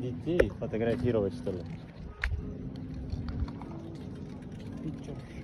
Детей фотографировать что ли? Пикчер.